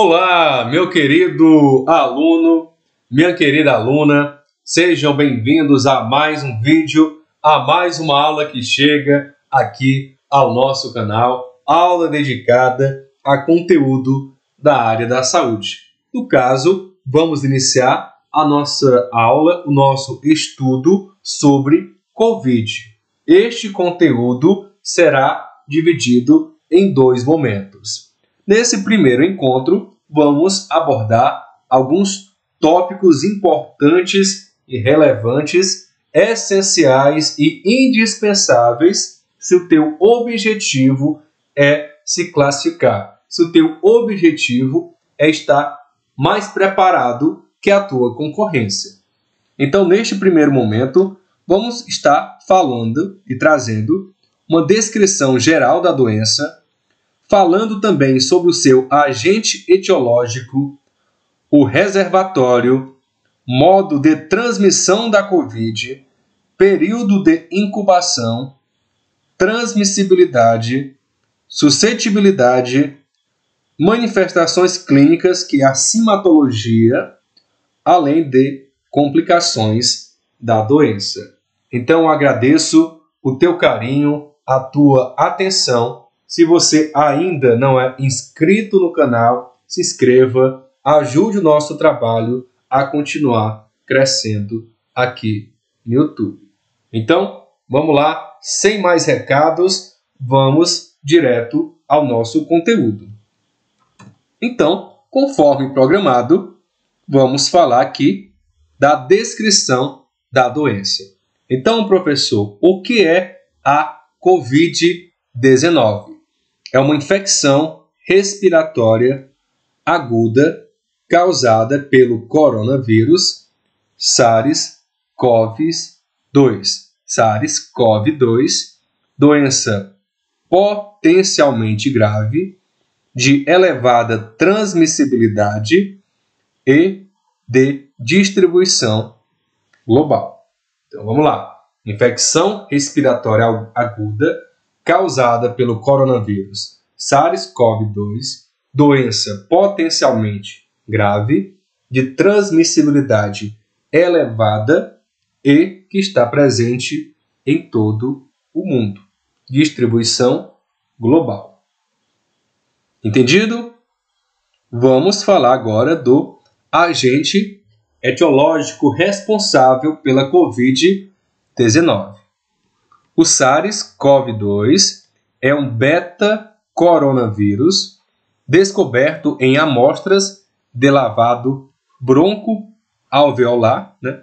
Olá, meu querido aluno, minha querida aluna, sejam bem-vindos a mais um vídeo, a mais uma aula que chega aqui ao nosso canal, aula dedicada a conteúdo da área da saúde. No caso, vamos iniciar a nossa aula, o nosso estudo sobre Covid. Este conteúdo será dividido em dois momentos. Nesse primeiro encontro, vamos abordar alguns tópicos importantes e relevantes, essenciais e indispensáveis se o teu objetivo é se classificar, se o teu objetivo é estar mais preparado que a tua concorrência. Então, neste primeiro momento, vamos estar falando e trazendo uma descrição geral da doença, falando também sobre o seu agente etiológico, o reservatório, modo de transmissão da Covid, período de incubação, transmissibilidade, suscetibilidade, manifestações clínicas, que é a simatologia, além de complicações da doença. Então agradeço o teu carinho, a tua atenção se você ainda não é inscrito no canal, se inscreva, ajude o nosso trabalho a continuar crescendo aqui no YouTube. Então, vamos lá, sem mais recados, vamos direto ao nosso conteúdo. Então, conforme programado, vamos falar aqui da descrição da doença. Então, professor, o que é a COVID-19? É uma infecção respiratória aguda causada pelo coronavírus SARS-CoV-2. SARS-CoV-2, doença potencialmente grave, de elevada transmissibilidade e de distribuição global. Então vamos lá. Infecção respiratória aguda causada pelo coronavírus SARS-CoV-2, doença potencialmente grave, de transmissibilidade elevada e que está presente em todo o mundo. Distribuição global. Entendido? Vamos falar agora do agente etiológico responsável pela Covid-19. O SARS-CoV-2 é um beta-coronavírus descoberto em amostras de lavado bronco-alveolar, né,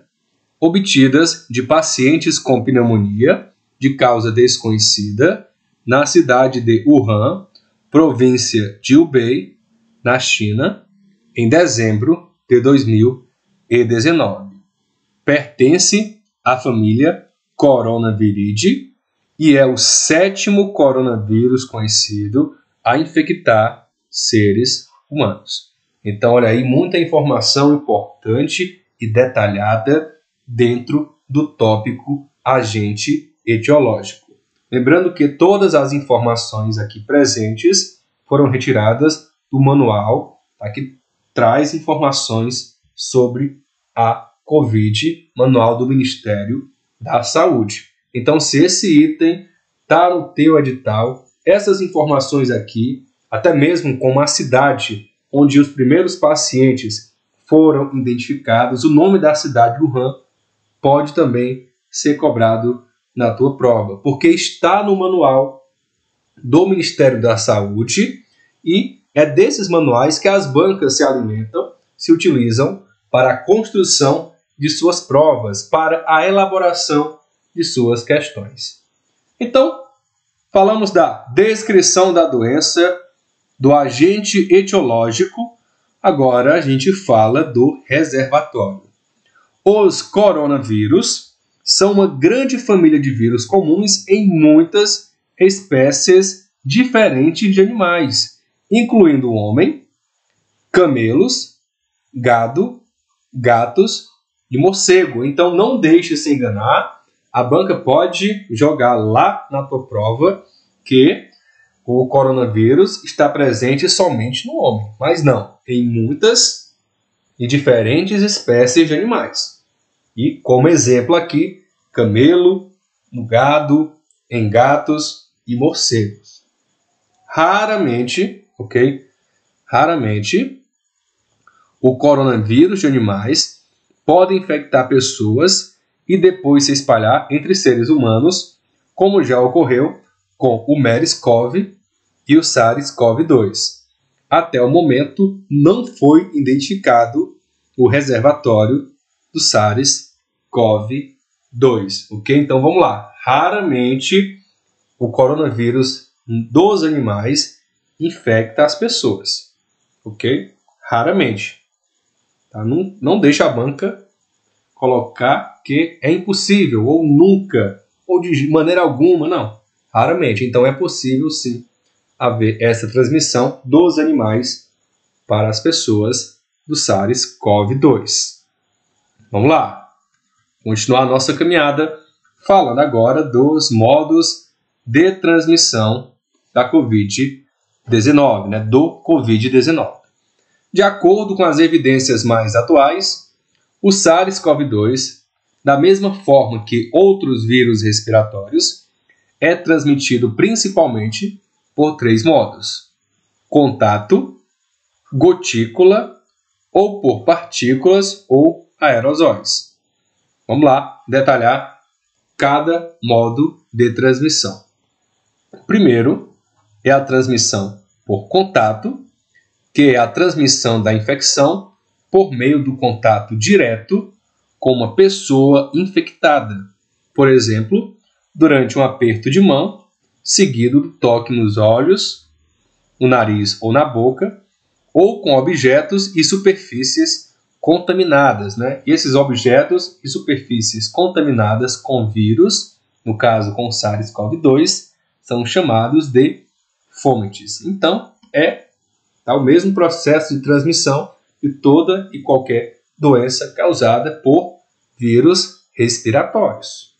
obtidas de pacientes com pneumonia de causa desconhecida na cidade de Wuhan, província de Hubei, na China, em dezembro de 2019. Pertence à família Coronaviridae e é o sétimo coronavírus conhecido a infectar seres humanos. Então, olha aí, muita informação importante e detalhada dentro do tópico agente etiológico. Lembrando que todas as informações aqui presentes foram retiradas do manual tá, que traz informações sobre a COVID, manual do Ministério da saúde. Então, se esse item está no teu edital, essas informações aqui, até mesmo como a cidade onde os primeiros pacientes foram identificados, o nome da cidade Wuhan pode também ser cobrado na tua prova, porque está no manual do Ministério da Saúde e é desses manuais que as bancas se alimentam, se utilizam para a construção de suas provas para a elaboração de suas questões. Então, falamos da descrição da doença, do agente etiológico, agora a gente fala do reservatório. Os coronavírus são uma grande família de vírus comuns em muitas espécies diferentes de animais, incluindo o homem, camelos, gado, gatos de morcego. Então não deixe se enganar. A banca pode jogar lá na tua prova que o coronavírus está presente somente no homem, mas não, em muitas e diferentes espécies de animais. E como exemplo aqui, camelo, no gado, em gatos e morcegos. Raramente, ok? Raramente, o coronavírus de animais pode infectar pessoas e depois se espalhar entre seres humanos, como já ocorreu com o MERS-CoV e o SARS-CoV-2. Até o momento, não foi identificado o reservatório do SARS-CoV-2. Ok? Então vamos lá. Raramente o coronavírus dos animais infecta as pessoas. Ok? Raramente. Tá? Não, não deixa a banca colocar que é impossível, ou nunca, ou de maneira alguma, não. Raramente. Então é possível sim haver essa transmissão dos animais para as pessoas do SARS-CoV-2. Vamos lá. Continuar a nossa caminhada falando agora dos modos de transmissão da COVID-19, né, do COVID-19. De acordo com as evidências mais atuais, o SARS-CoV-2, da mesma forma que outros vírus respiratórios, é transmitido principalmente por três modos: contato, gotícula ou por partículas ou aerosóis. Vamos lá detalhar cada modo de transmissão. Primeiro é a transmissão por contato, que é a transmissão da infecção por meio do contato direto com uma pessoa infectada. Por exemplo, durante um aperto de mão, seguido do toque nos olhos, no nariz ou na boca, ou com objetos e superfícies contaminadas. Né? E esses objetos e superfícies contaminadas com vírus, no caso com SARS-CoV-2, são chamados de fomites. Então, é tá, o mesmo processo de transmissão de toda e qualquer doença causada por vírus respiratórios.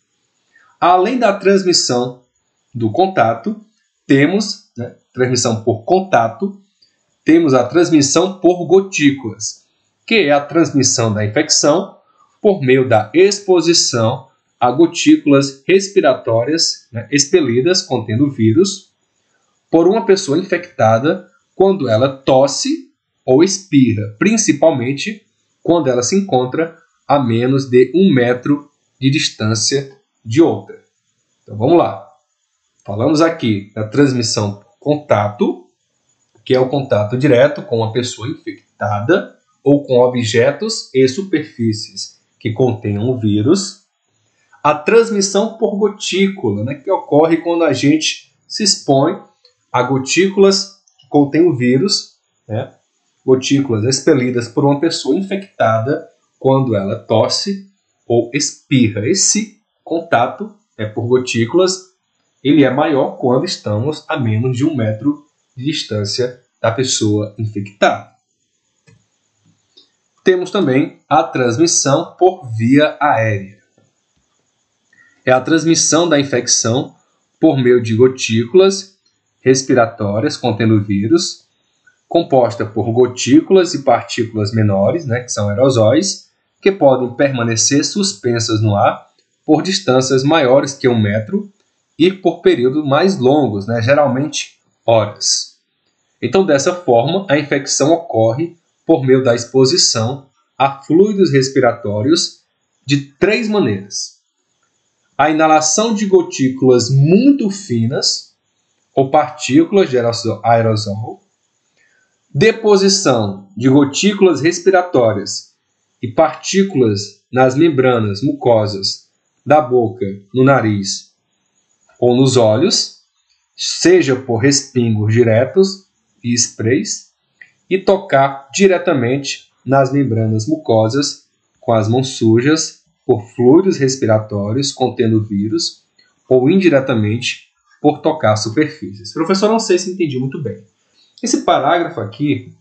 Além da transmissão do contato, temos né, transmissão por contato, temos a transmissão por gotículas, que é a transmissão da infecção por meio da exposição a gotículas respiratórias né, expelidas contendo vírus por uma pessoa infectada quando ela tosse ou espirra, principalmente quando ela se encontra a menos de um metro de distância de outra. Então vamos lá. Falamos aqui da transmissão contato, que é o contato direto com uma pessoa infectada ou com objetos e superfícies que contenham o vírus. A transmissão por gotícula, né, que ocorre quando a gente se expõe a gotículas que contêm o vírus, né, gotículas expelidas por uma pessoa infectada quando ela tosse ou espirra. Esse contato é por gotículas, ele é maior quando estamos a menos de um metro de distância da pessoa infectada. Temos também a transmissão por via aérea. É a transmissão da infecção por meio de gotículas respiratórias contendo vírus, composta por gotículas e partículas menores, né, que são aerosóis, que podem permanecer suspensas no ar por distâncias maiores que um metro e por períodos mais longos, né, geralmente horas. Então, dessa forma, a infecção ocorre por meio da exposição a fluidos respiratórios de três maneiras: a inalação de gotículas muito finas ou partículas de aerosol, deposição de gotículas respiratórias e partículas nas membranas mucosas da boca, no nariz ou nos olhos, seja por respingos diretos e sprays, e tocar diretamente nas membranas mucosas com as mãos sujas por fluidos respiratórios contendo vírus ou indiretamente por tocar superfícies. Professor, não sei se entendi muito bem. Esse parágrafo aqui,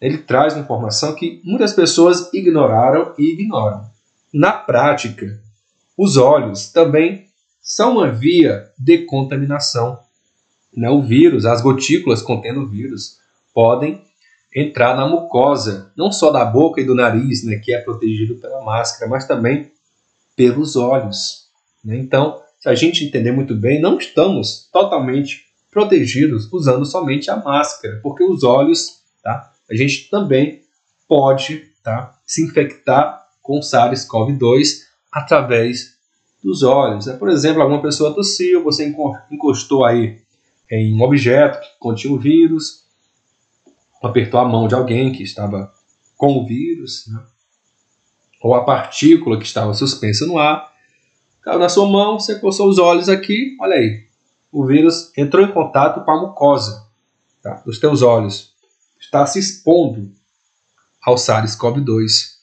ele traz uma informação que muitas pessoas ignoraram e ignoram. Na prática, os olhos também são uma via de contaminação. né, o vírus, as gotículas contendo vírus, podem entrar na mucosa, não só da boca e do nariz, né, que é protegido pela máscara, mas também pelos olhos. Né? Então, se a gente entender muito bem, não estamos totalmente protegidos usando somente a máscara, porque os olhos, tá? A gente também pode, tá, se infectar com SARS-CoV-2 através dos olhos. Né? Por exemplo, alguma pessoa tossiu, você encostou aí em um objeto que continha o vírus, apertou a mão de alguém que estava com o vírus, né? ou a partícula que estava suspensa no ar, caiu na sua mão, você coçou os olhos aqui, olha aí, o vírus entrou em contato com a mucosa tá, dos teus olhos, está se expondo ao SARS-CoV-2.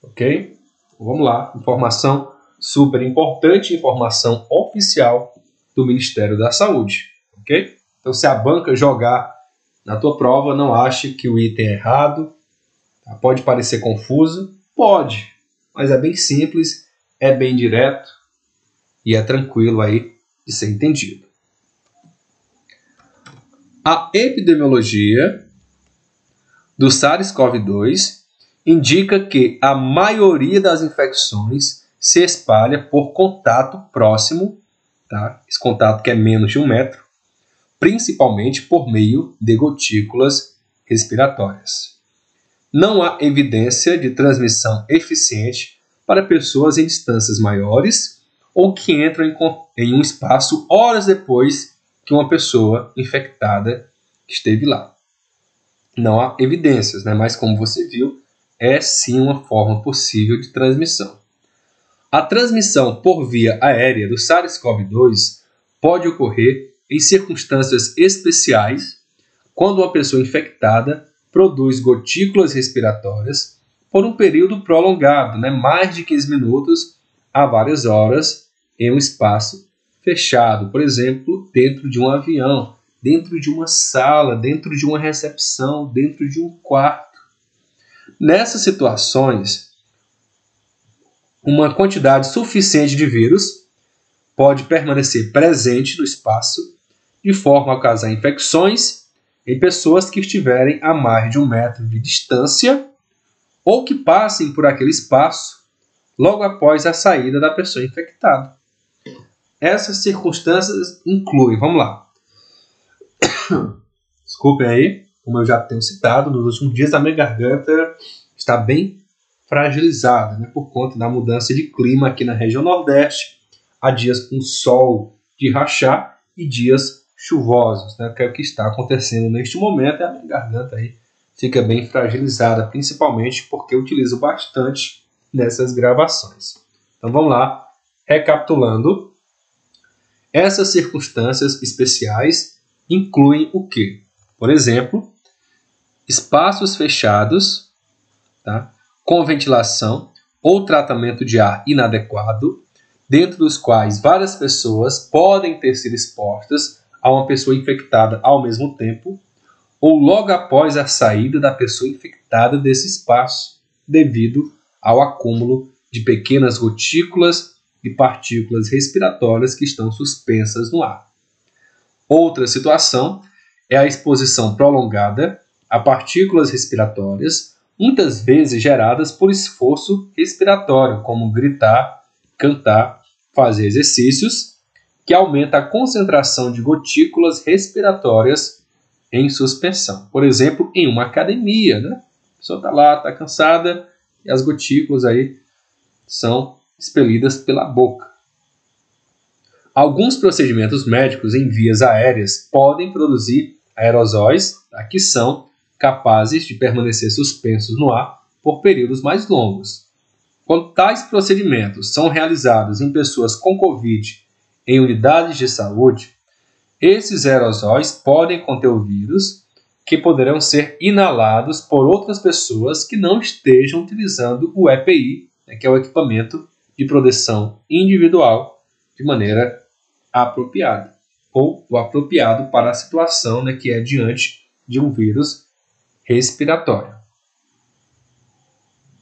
Ok? Vamos lá, informação super importante, informação oficial do Ministério da Saúde. Ok? Então, se a banca jogar na tua prova, não ache que o item é errado. Tá? Pode parecer confuso, pode, mas é bem simples, é bem direto e é tranquilo aí de ser entendido. A epidemiologia do SARS-CoV-2 indica que a maioria das infecções se espalha por contato próximo, tá? esse contato que é menos de um metro, principalmente por meio de gotículas respiratórias. Não há evidência de transmissão eficiente para pessoas em distâncias maiores ou que entram em, um espaço horas depois que uma pessoa infectada esteve lá. Não há evidências, né? mas como você viu, é sim uma forma possível de transmissão. A transmissão por via aérea do SARS-CoV-2 pode ocorrer em circunstâncias especiais quando uma pessoa infectada produz gotículas respiratórias por um período prolongado, né, mais de 15 minutos a várias horas, em um espaço fechado, por exemplo, dentro de um avião, dentro de uma sala, dentro de uma recepção, dentro de um quarto. Nessas situações, uma quantidade suficiente de vírus pode permanecer presente no espaço de forma a causar infecções em pessoas que estiverem a mais de um metro de distância ou que passem por aquele espaço logo após a saída da pessoa infectada. Essas circunstâncias incluem, vamos lá. Desculpem aí, como eu já tenho citado, nos últimos dias a minha garganta está bem fragilizada, né, por conta da mudança de clima aqui na região Nordeste. Há dias com sol de rachar e dias chuvosos, né, que é o que está acontecendo neste momento. E a minha garganta aí fica bem fragilizada, principalmente porque eu utilizo bastante nessas gravações. Então vamos lá, recapitulando. Essas circunstâncias especiais incluem o que? Por exemplo, espaços fechados, tá? com ventilação ou tratamento de ar inadequado, dentro dos quais várias pessoas podem ter sido expostas a uma pessoa infectada ao mesmo tempo, ou logo após a saída da pessoa infectada desse espaço, devido ao acúmulo de pequenas gotículas e partículas respiratórias que estão suspensas no ar. Outra situação é a exposição prolongada a partículas respiratórias, muitas vezes geradas por esforço respiratório, como gritar, cantar, fazer exercícios, que aumenta a concentração de gotículas respiratórias em suspensão. Por exemplo, em uma academia, né? A pessoa está lá, está cansada, e as gotículas aí são expelidas pela boca. Alguns procedimentos médicos em vias aéreas podem produzir aerosóis tá, que são capazes de permanecer suspensos no ar por períodos mais longos. Quando tais procedimentos são realizados em pessoas com Covid em unidades de saúde, esses aerosóis podem conter o vírus que poderão ser inalados por outras pessoas que não estejam utilizando o EPI, né, que é o equipamento de proteção individual, de maneira apropriada, ou o apropriado para a situação né, que é diante de um vírus respiratório.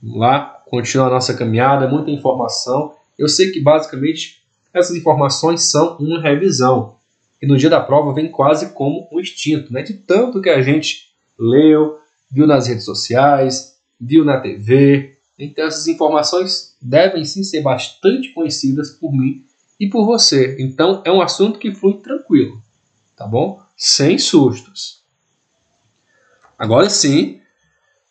Vamos lá, continua a nossa caminhada, muita informação. Eu sei que basicamente essas informações são uma revisão. E no dia da prova vem quase como um instinto, né? De tanto que a gente leu, viu nas redes sociais, viu na TV. Então essas informações devem sim ser bastante conhecidas por mim e por você. Então é um assunto que flui tranquilo, tá bom? Sem sustos. Agora sim,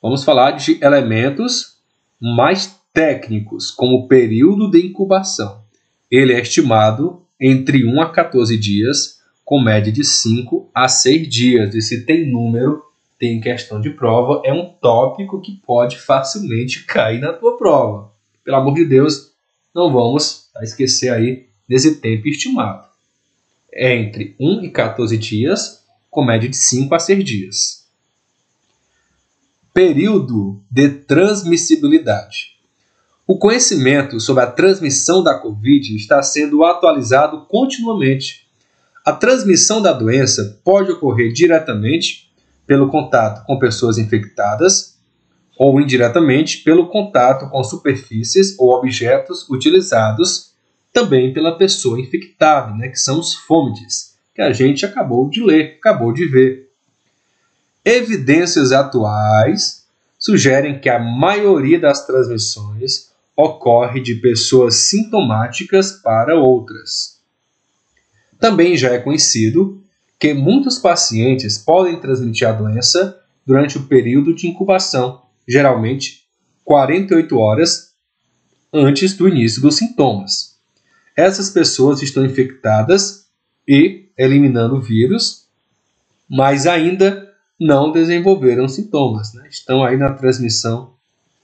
vamos falar de elementos mais técnicos, como o período de incubação. Ele é estimado entre 1 a 14 dias com média de 5 a 6 dias. E se tem número, tem questão de prova, é um tópico que pode facilmente cair na tua prova. Pelo amor de Deus, não vamos esquecer aí desse tempo estimado. É entre 1 e 14 dias, com média de 5 a 6 dias. Período de transmissibilidade. O conhecimento sobre a transmissão da Covid está sendo atualizado continuamente a transmissão da doença pode ocorrer diretamente pelo contato com pessoas infectadas ou indiretamente pelo contato com superfícies ou objetos utilizados também pela pessoa infectada, né, que são os fômites, que a gente acabou de ler, acabou de ver. Evidências atuais sugerem que a maioria das transmissões ocorre de pessoas sintomáticas para outras. Também já é conhecido que muitos pacientes podem transmitir a doença durante o período de incubação, geralmente 48 horas antes do início dos sintomas. Essas pessoas estão infectadas e eliminando o vírus, mas ainda não desenvolveram sintomas, né? estão aí na transmissão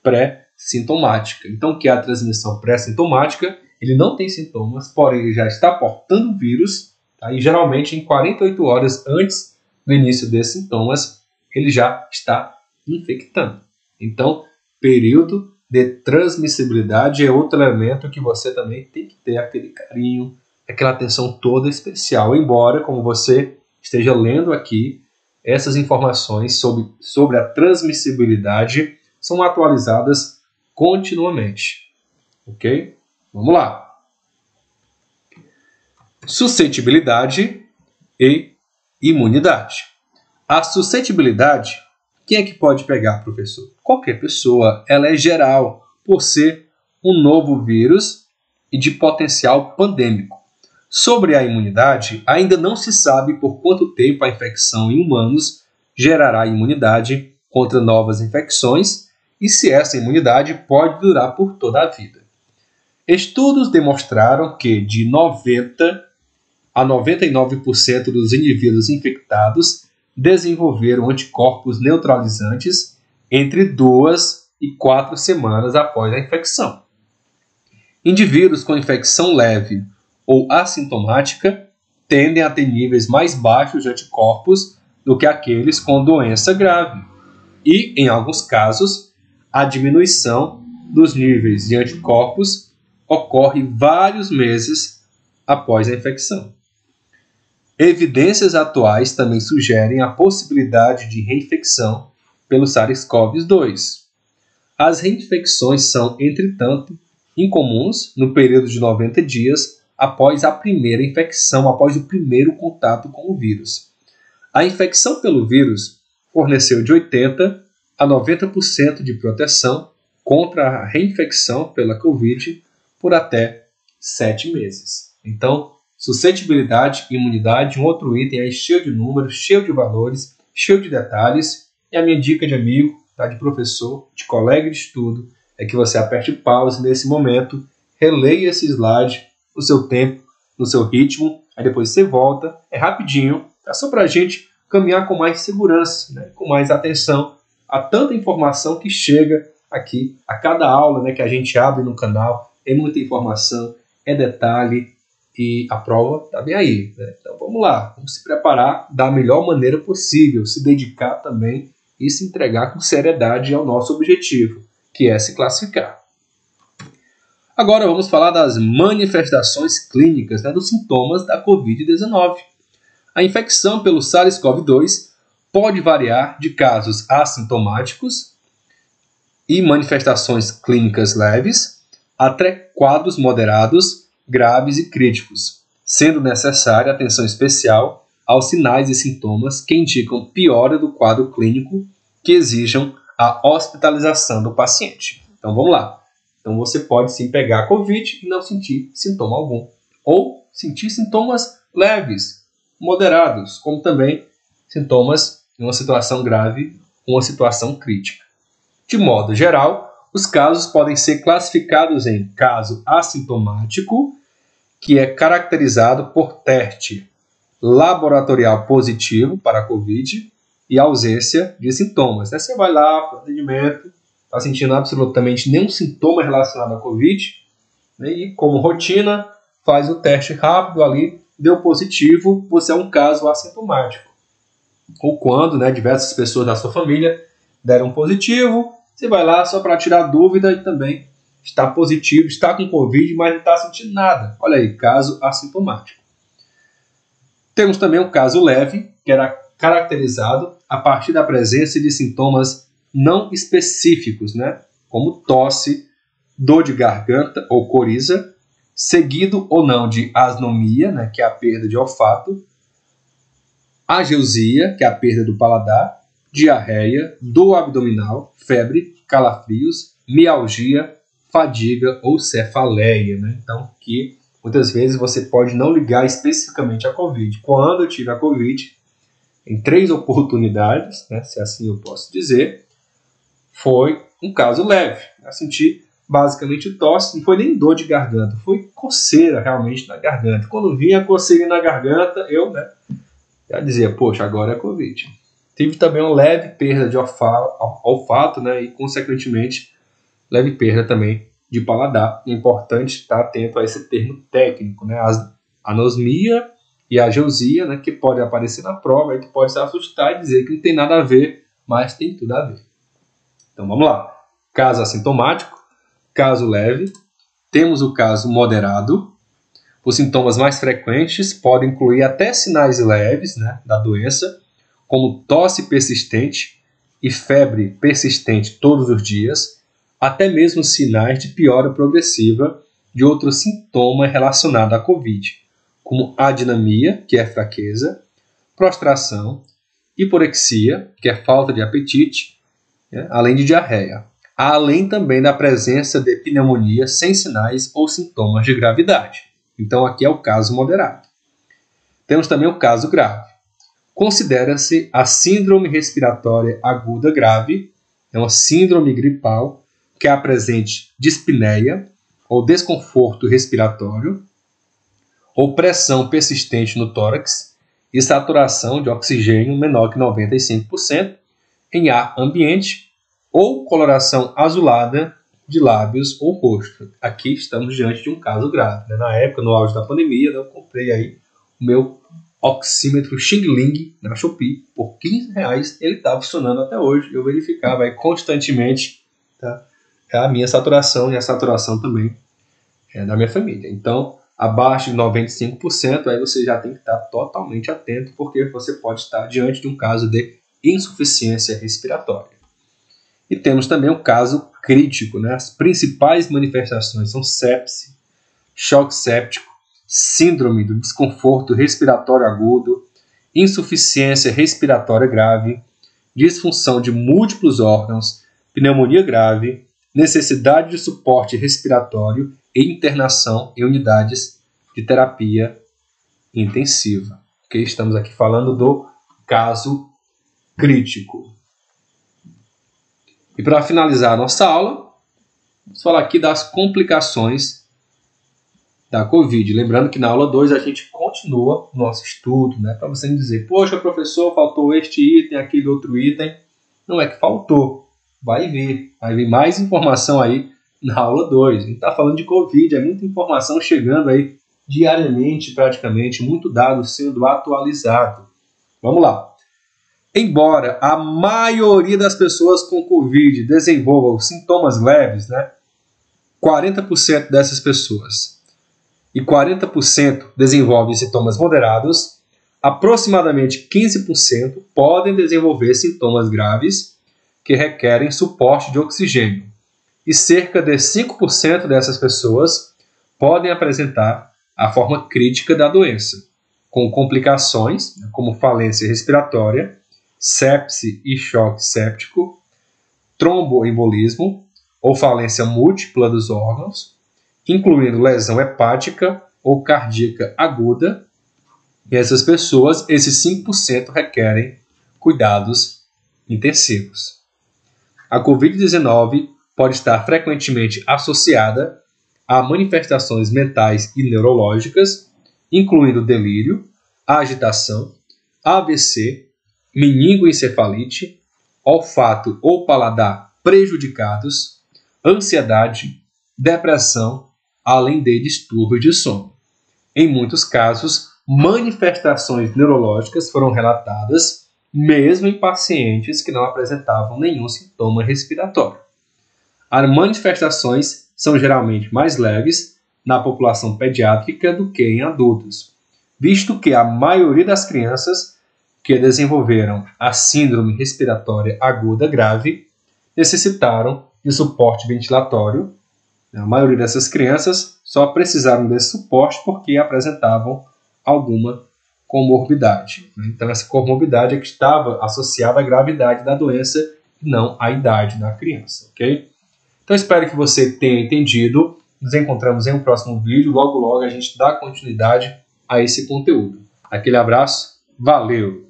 pré-sintomática. Então, que é a transmissão pré-sintomática? Ele não tem sintomas, porém ele já está portando o vírus, tá? e geralmente em 48 horas antes do início desses sintomas, ele já está infectando. Então, período de transmissibilidade é outro elemento que você também tem que ter aquele carinho, aquela atenção toda especial. Embora, como você esteja lendo aqui, essas informações sobre, sobre a transmissibilidade são atualizadas continuamente. Ok? Vamos lá. Suscetibilidade e imunidade. A suscetibilidade, quem é que pode pegar, professor? Qualquer pessoa, ela é geral, por ser um novo vírus e de potencial pandêmico. Sobre a imunidade, ainda não se sabe por quanto tempo a infecção em humanos gerará imunidade contra novas infecções e se essa imunidade pode durar por toda a vida. Estudos demonstraram que de 90 a 99% dos indivíduos infectados desenvolveram anticorpos neutralizantes entre duas e quatro semanas após a infecção. Indivíduos com infecção leve ou assintomática tendem a ter níveis mais baixos de anticorpos do que aqueles com doença grave, e, em alguns casos, a diminuição dos níveis de anticorpos ocorre vários meses após a infecção. Evidências atuais também sugerem a possibilidade de reinfecção pelo SARS-CoV-2. As reinfecções são, entretanto, incomuns no período de 90 dias após a primeira infecção, após o primeiro contato com o vírus. A infecção pelo vírus forneceu de 80 a 90% de proteção contra a reinfecção pela Covid por até sete meses. Então, suscetibilidade imunidade, um outro item aí cheio de números, cheio de valores, cheio de detalhes. E a minha dica de amigo, tá, de professor, de colega de estudo, é que você aperte pause nesse momento, releia esse slide no seu tempo, no seu ritmo, aí depois você volta, é rapidinho, tá só para a gente caminhar com mais segurança, né, com mais atenção a tanta informação que chega aqui a cada aula né, que a gente abre no canal, é muita informação, é detalhe e a prova está bem aí. Né? Então vamos lá, vamos se preparar da melhor maneira possível, se dedicar também e se entregar com seriedade ao nosso objetivo, que é se classificar. Agora vamos falar das manifestações clínicas, né, dos sintomas da Covid-19. A infecção pelo SARS-CoV-2 pode variar de casos assintomáticos e manifestações clínicas leves até quadros moderados, graves e críticos. sendo necessária atenção especial aos sinais e sintomas que indicam piora do quadro clínico que exijam a hospitalização do paciente. Então vamos lá. Então você pode sim pegar a COVID e não sentir sintoma algum, ou sentir sintomas leves, moderados, como também sintomas em uma situação grave, uma situação crítica. De modo geral, os casos podem ser classificados em caso assintomático, que é caracterizado por teste laboratorial positivo para a COVID e ausência de sintomas. Aí você vai lá para o atendimento, está sentindo absolutamente nenhum sintoma relacionado à COVID, né, e como rotina, faz o teste rápido ali, deu positivo, você é um caso assintomático. Ou quando né, diversas pessoas da sua família deram positivo, você vai lá só para tirar dúvida e também está positivo, está com Covid, mas não está sentindo nada. Olha aí, caso assintomático. Temos também um caso leve, que era caracterizado a partir da presença de sintomas não específicos, né? como tosse, dor de garganta ou coriza, seguido ou não de asnomia, né? que é a perda de olfato, ageusia, que é a perda do paladar, diarreia, dor abdominal, febre, calafrios, mialgia, fadiga ou cefaleia. Né? Então, que muitas vezes você pode não ligar especificamente a Covid. Quando eu tive a Covid, em três oportunidades, né, se assim eu posso dizer, foi um caso leve. Eu senti basicamente tosse, não foi nem dor de garganta, foi coceira realmente na garganta. Quando vinha coceira na garganta, eu né, já dizia, poxa, agora é Covid. Tive também uma leve perda de olfato, né, e consequentemente leve perda também de paladar. É importante estar atento a esse termo técnico, né, anosmia e a geusia, né, que pode aparecer na prova, e que pode se assustar e dizer que não tem nada a ver, mas tem tudo a ver. Então vamos lá. Caso assintomático, caso leve, temos o caso moderado. Os sintomas mais frequentes podem incluir até sinais leves né, da doença, como tosse persistente e febre persistente todos os dias, até mesmo sinais de piora progressiva de outro sintoma relacionado à Covid, como adinamia, que é fraqueza, prostração, hiporexia, que é falta de apetite, né, além de diarreia. Além também da presença de pneumonia sem sinais ou sintomas de gravidade. Então, aqui é o caso moderado. Temos também o caso grave. Considera-se a síndrome respiratória aguda grave, é uma síndrome gripal que apresente dispneia ou desconforto respiratório, ou pressão persistente no tórax e saturação de oxigênio menor que 95% em ar ambiente ou coloração azulada de lábios ou rosto. Aqui estamos diante de um caso grave. Né? Na época, no auge da pandemia, eu comprei aí o meu oxímetro Xing Ling na Shopee por 15 reais. Ele está funcionando até hoje. Eu verificava aí constantemente tá? a minha saturação e a saturação também é, da minha família. Então, abaixo de 95%, aí você já tem que estar totalmente atento, porque você pode estar diante de um caso de insuficiência respiratória. E temos também o caso crítico, né? As principais manifestações são sepse, choque séptico, síndrome do desconforto respiratório agudo, insuficiência respiratória grave, disfunção de múltiplos órgãos, pneumonia grave, necessidade de suporte respiratório e internação em unidades de terapia intensiva. Okay? Estamos aqui falando do caso crítico. E para finalizar a nossa aula, vamos falar aqui das complicações da Covid. Lembrando que na aula 2 a gente continua o nosso estudo, né? Para você não dizer, poxa, professor, faltou este item, aquele outro item. Não é que faltou, vai vir, vai vir mais informação aí na aula 2. A gente está falando de Covid, é muita informação chegando aí diariamente, praticamente, muito dado sendo atualizado. Vamos lá. Embora a maioria das pessoas com Covid desenvolvam sintomas leves, né? 40% dessas pessoas e 40% desenvolvem sintomas moderados, aproximadamente 15% podem desenvolver sintomas graves que requerem suporte de oxigênio e cerca de 5% dessas pessoas podem apresentar a forma crítica da doença, com complicações né, como falência respiratória, sepse e choque séptico, tromboembolismo ou falência múltipla dos órgãos, incluindo lesão hepática ou cardíaca aguda. E essas pessoas, esses 5% requerem cuidados intensivos. A COVID-19 pode estar frequentemente associada a manifestações mentais e neurológicas, incluindo delírio, agitação, AVC, meningoencefalite, olfato ou paladar prejudicados, ansiedade, depressão, além de distúrbio de sono. Em muitos casos, manifestações neurológicas foram relatadas mesmo em pacientes que não apresentavam nenhum sintoma respiratório. As manifestações são geralmente mais leves na população pediátrica do que em adultos, visto que a maioria das crianças que desenvolveram a síndrome respiratória aguda grave necessitaram de suporte ventilatório. A maioria dessas crianças só precisaram desse suporte porque apresentavam alguma comorbidade. Então, essa comorbidade é que estava associada à gravidade da doença e não à idade da criança, ok? Então, espero que você tenha entendido. Nos encontramos em um próximo vídeo. Logo, logo a gente dá continuidade a esse conteúdo. Aquele abraço, valeu!